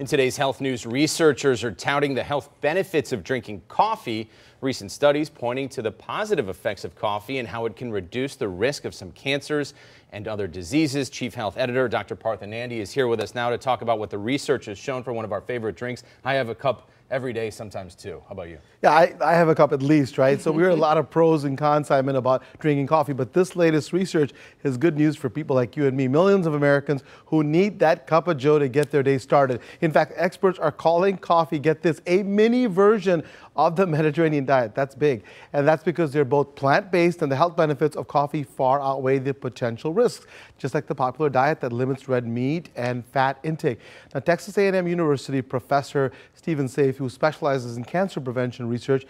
In today's health news, researchers are touting the health benefits of drinking coffee. Recent studies pointing to the positive effects of coffee and how it can reduce the risk of some cancers and other diseases. Chief Health Editor Dr. Partha Nandi is here with us now to talk about what the research has shown for one of our favorite drinks. I have a cup every day, sometimes two. How about you? Yeah, I, I have a cup at least, right? So we're a lot of pros and cons, Simon, about drinking coffee. But this latest research is good news for people like you and me, millions of Americans who need that cup of joe to get their day started. In fact, experts are calling coffee, get this, a mini version of the Mediterranean diet. That's big. And that's because they're both plant-based and the health benefits of coffee far outweigh the potential risks, just like the popular diet that limits red meat and fat intake. Now, Texas A&M University professor Stephen Safe, who specializes in cancer prevention research,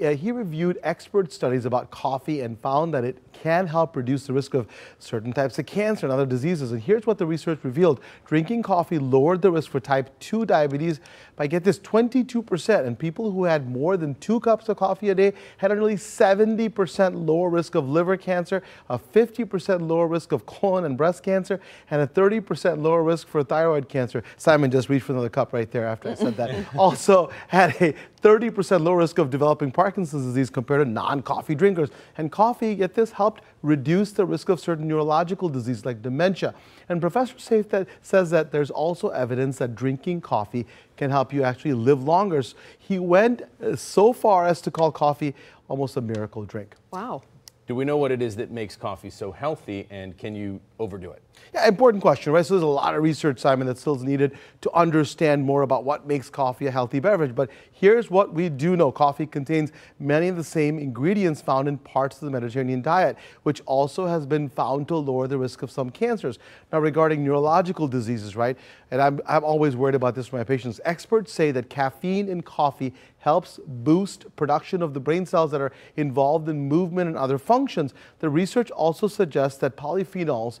uh, he reviewed expert studies about coffee and found that it can help reduce the risk of certain types of cancer and other diseases. And here's what the research revealed. Drinking coffee lowered the risk for type 2 diabetes by, get this, 22%. And people who had more than two cups of coffee a day had a nearly 70% lower risk of liver cancer, a 50% lower risk of colon and breast cancer, and a 30% lower risk for thyroid cancer. Simon just reached for another cup right there after I said that. also had a 30% lower risk of developing Parkinson's disease compared to non-coffee drinkers. And coffee, get this, helped reduce the risk of certain neurological diseases like dementia. And Professor Safe that says that there's also evidence that drinking coffee can help you actually live longer. He went uh, so far as to call coffee almost a miracle drink. Wow. Do we know what it is that makes coffee so healthy and can you overdo it? Yeah, important question, right? So there's a lot of research, Simon, that still is needed to understand more about what makes coffee a healthy beverage. But here's what we do know. Coffee contains many of the same ingredients found in parts of the Mediterranean diet, which also has been found to lower the risk of some cancers. Now, regarding neurological diseases, right? And I'm, I'm always worried about this for my patients. Experts say that caffeine in coffee helps boost production of the brain cells that are involved in movement and other functions. The research also suggests that polyphenols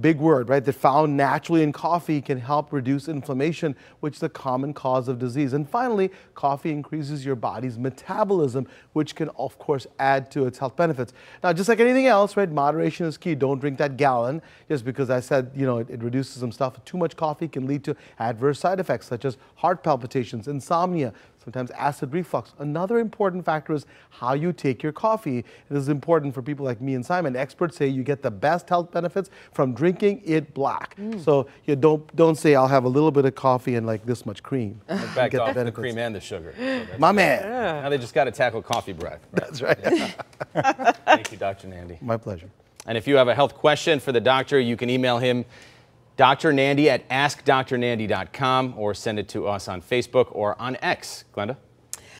big word, right, that found naturally in coffee can help reduce inflammation, which is a common cause of disease. And finally, coffee increases your body's metabolism, which can, of course, add to its health benefits. Now, just like anything else, right, moderation is key. Don't drink that gallon just because I said, you know, it, it reduces some stuff. Too much coffee can lead to adverse side effects such as heart palpitations, insomnia, sometimes acid reflux. Another important factor is how you take your coffee. It is important for people like me and Simon. Experts say you get the best health benefits from drinking it black. Mm. So you don't don't say I'll have a little bit of coffee and like this much cream. Back off the, the, cream and the sugar. So My man. Yeah. Now they just got to tackle coffee breath. Right? That's right. Yeah. Thank you, Dr. Nandi. My pleasure. And if you have a health question for the doctor, you can email him Dr. Nandi at askdrnandi.com or send it to us on Facebook or on X. Glenda?